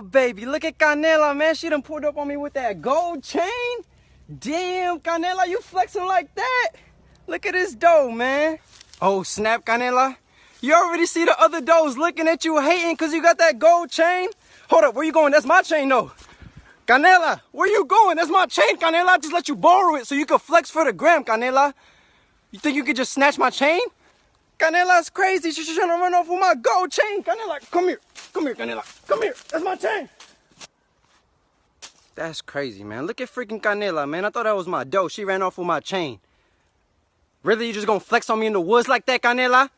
Baby, look at Canela, man. She done pulled up on me with that gold chain. Damn, Canela, you flexing like that? Look at this doe, man. Oh, snap, Canela. You already see the other does looking at you hating because you got that gold chain? Hold up, where you going? That's my chain, though. Canela, where you going? That's my chain, Canela. I just let you borrow it so you can flex for the gram, Canela. You think you could just snatch my chain? Canela's crazy. She's trying to run off with my gold chain. Canela, come here. Come here, Canela. Come here. That's my chain. That's crazy, man. Look at freaking Canela, man. I thought that was my doe. She ran off with my chain. Really? You just gonna flex on me in the woods like that, Canela?